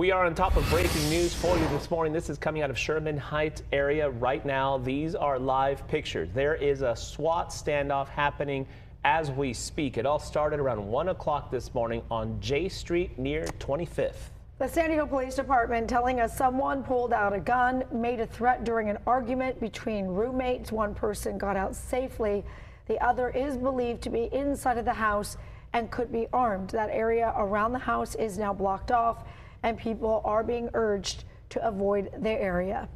We are on top of breaking news for you this morning. This is coming out of Sherman Heights area right now. These are live pictures. There is a SWAT standoff happening as we speak. It all started around 1 o'clock this morning on J Street near 25th. The San Diego Police Department telling us someone pulled out a gun, made a threat during an argument between roommates. One person got out safely. The other is believed to be inside of the house and could be armed. That area around the house is now blocked off and people are being urged to avoid the area.